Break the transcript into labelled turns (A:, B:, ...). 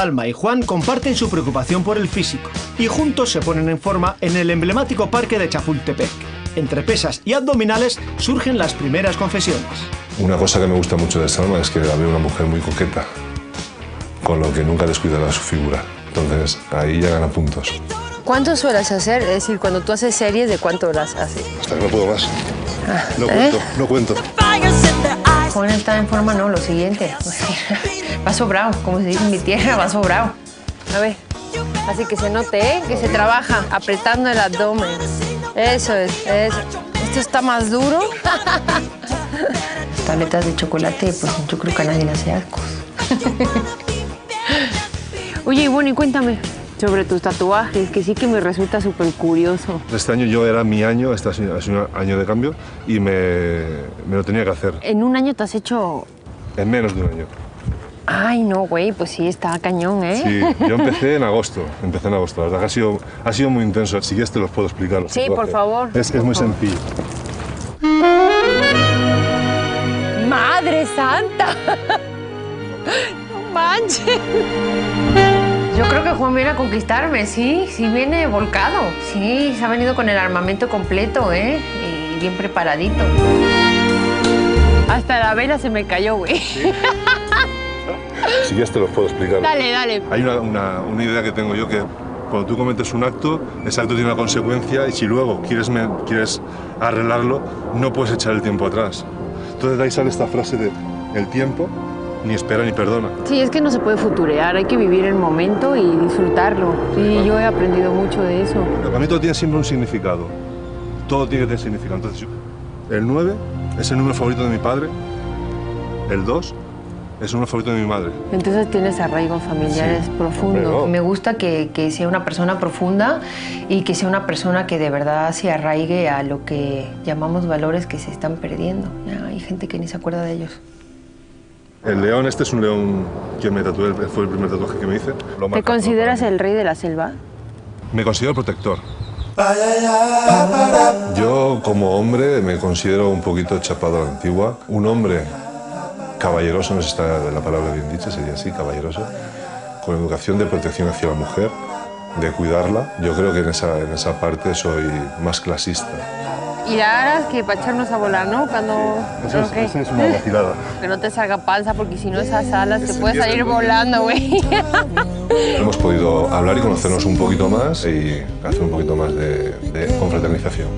A: Alma y Juan comparten su preocupación por el físico y juntos se ponen en forma en el emblemático parque de Chapultepec. Entre pesas y abdominales surgen las primeras confesiones.
B: Una cosa que me gusta mucho de Salma es que la veo una mujer muy coqueta, con lo que nunca descuidará su figura. Entonces ahí ya gana puntos.
C: ¿Cuánto sueles hacer? Es decir, cuando tú haces series, ¿de cuánto horas haces?
B: Hasta que no puedo más. No
C: ¿eh?
B: cuento, no cuento.
C: Juan está en forma, no, lo siguiente. Va sobrado, como se dice en mi tierra, va sobrado. A ver, así que se note, ¿eh? Que se trabaja apretando el abdomen. Eso es, eso. Esto está más duro. Tabletas de chocolate, pues yo creo que a nadie le hace asco. Oye, y bueno, y cuéntame sobre tus tatuajes, que sí que me resulta súper curioso.
B: Este año yo era mi año, este sido un año de cambio y me, me lo tenía que hacer.
C: En un año te has hecho...
B: En menos de un año.
C: Ay, no, güey, pues sí, está cañón, ¿eh?
B: Sí, yo empecé en agosto, empecé en agosto. La verdad que ha sido, ha sido muy intenso. Si quieres te los puedo explicar. los
C: Sí, por favor.
B: Es, es muy sencillo.
C: ¡Madre santa! ¡No manches! Yo creo que Juan viene a conquistarme, sí, sí viene volcado. Sí, se ha venido con el armamento completo, ¿eh? Y bien preparadito. Hasta la vela se me cayó, güey.
B: Si quieres te los puedo explicar.
C: Dale, dale.
B: Hay una, una- una idea que tengo yo que cuando tú cometes un acto, ese acto tiene una consecuencia y si luego quieres, me- quieres arreglarlo, no puedes echar el tiempo atrás. Entonces de ahí sale esta frase de el tiempo ni espera ni perdona.
C: Sí, es que no se puede futurear, hay que vivir el momento y disfrutarlo. Sí, yo he aprendido mucho de eso.
B: Para mí todo tiene siempre un significado. Todo tiene que tener significado. Entonces, el 9 es el número favorito de mi padre, el 2 es el número favorito de mi madre.
C: Entonces tienes arraigos familiares
B: Sí.
C: profundos.
B: Pero-
C: Me gusta que, que sea una persona profunda y que sea una persona que de verdad se arraigue a lo que llamamos valores que se están perdiendo. Ya hay gente que ni se acuerda de ellos.
B: El león, este es un león que me tatué, fue el primer tatuaje que me hice. Lo
C: ¿Te consideras el rey de la selva?
B: Me considero protector. Yo como hombre me considero un poquito chapado a la antigua. Un hombre caballeroso, no sé si está la palabra bien dicha, sería así, caballeroso, con educación de protección hacia la mujer, de cuidarla. Yo creo que en esa, en esa parte soy más clasista.
C: Y la aras que para echarnos a volar, ¿no? Cuando... Ok.
B: es una vacilada.
C: Que no te salga panza porque si no esas alas te
B: Ese
C: puede
B: día
C: salir volando, güey.
B: Hemos podido hablar y conocernos un poquito más y hacer un poquito más de, de confraternización.